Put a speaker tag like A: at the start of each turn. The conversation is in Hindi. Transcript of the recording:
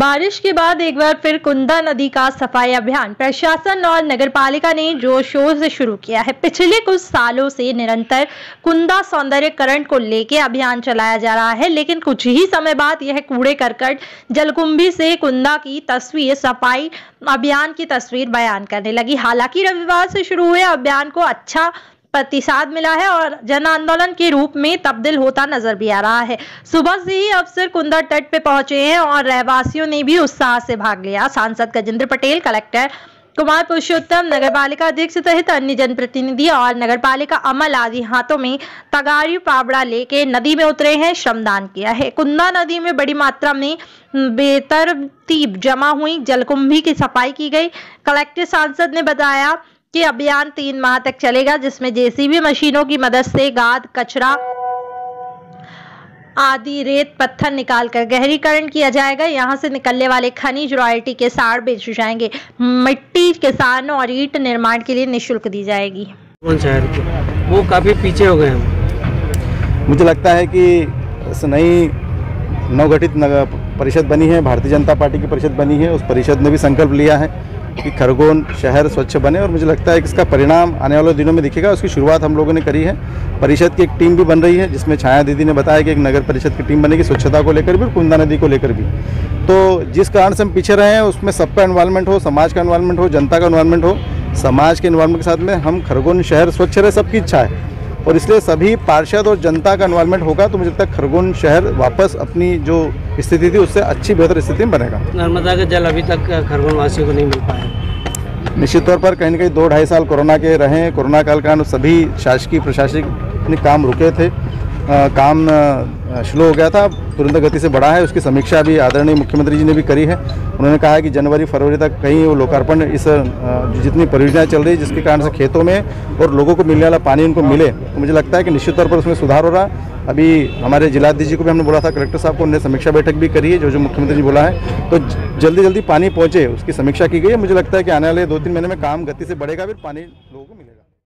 A: बारिश के बाद एक बार फिर कुंदा नदी का सफ़ाई अभियान प्रशासन और नगरपालिका ने ज़ोर शोर से शुरू किया है। पिछले कुछ सालों से निरंतर कुंदा सौंदर्यकरण को लेकर अभियान चलाया जा रहा है, लेकिन कुछ ही समय बाद यह कूड़े करकट जलकुंभी से कुंदा की तस्वीर, सफ़ाई अभियान की तस्वीर बयान करने लगी। हालाँकि रविवार से शुरू हुए अभियान को अच्छा प्रतिसाद मिला है और जन आंदोलन के रूप में तब्दील होता नज़र भी आ रहा है। सुबह से ही अफसर कुंदा तट पे पहुँचे हैं और रहवासियों ने भी उत्साह से भाग लिया। सांसद गजेंद्र पटेल, कलेक्टर कुमार पुरुषोत्तम नगर पालिका अध्यक्ष सहित अन्य जनप्रतिनिधि और नगर पालिका अमल आदि हाथों में तगारी पावड़ा लेके नदी में उतरे हैं, श्रमदान किया है। कुंदा नदी में बड़ी मात्रा में बेतरतीब जमा हुई, जलकुंभी की सफ़ाई की गई। कलेक्टर सांसद ने बताया कि अभियान तीन माह तक चलेगा जिसमें जेसीबी मशीनों की मदद से गाद कचरा आदि रेत पत्थर निकालकर गहरीकरण किया जाएगा। यहाँ से निकलने वाले खनिज रॉयल्टी के साड़ बेचे जाएँगे। मिट्टी किसानों और ईट निर्माण के लिए निशुल्क दी जाएगी।
B: शहर के? वो काफ़ी पीछे हो गए हैं।
C: मुझे लगता है कि नई नवगठित नगर परिषद बनी है भारतीय जनता पार्टी की परिषद बनी है उस परिषद ने भी संकल्प लिया है। कि खरगोन शहर स्वच्छ बने और मुझे लगता है कि इसका परिणाम आने वाले दिनों में दिखेगा। उसकी शुरुआत हम लोगों ने करी है। परिषद की एक टीम भी बन रही है, जिसमें छाया दीदी ने बताया कि एक नगर परिषद की टीम बनेगी, स्वच्छता को लेकर भी और कुंदा नदी को लेकर भी। तो जिस कारण से हम पीछे रहे हैं, उसमें सबका इन्वॉल्वमेंट हो, समाज का इन्वॉल्वमेंट हो, जनता का इन्वॉल्वमेंट हो, समाज के इन्वॉल्वमेंट के साथ में हम खरगोन शहर स्वच्छ रहे, सबकी इच्छा है। और इसलिए सभी पार्षद और जनता का इन्वॉल्वमेंट होगा तो मुझे लगता है खरगोन शहर वापस अपनी जो स्थिति थी उससे अच्छी बेहतर स्थिति में बनेगा।
B: नर्मदा का जल अभी तक खरगोन वासियों को नहीं मिल पाया।
C: निश्चित तौर पर कहीं ना कहीं दो ढाई साल कोरोना के रहे कोरोना काल कारण सभी शासकीय प्रशासनिक काम रुके थे। काम शुरू हो गया था, तुरंत गति से बढ़ा है, उसकी समीक्षा भी आदरणीय मुख्यमंत्री जी ने भी करी है। उन्होंने कहा है कि जनवरी, फरवरी तक कहीं वो लोकार्पण इस जितनी परियोजनाएँ चल रही है जिसके कारण से खेतों में और लोगों को मिलने वाला पानी उनको मिले तो मुझे लगता है कि निश्चित तौर पर उसमें सुधार हो रहा। अभी हमारे जिलाधीश जी को भी हमने बोला था, कलेक्टर साहब को उन्होंने समीक्षा बैठक भी करी है, जो जो मुख्यमंत्री जी बोला है। तो जल्दी जल्दी पानी पहुँचे, उसकी समीक्षा की गई है। मुझे लगता है कि आने वाले दो तीन महीने में काम गति से बढ़ेगा, फिर पानी लोगों को मिलेगा।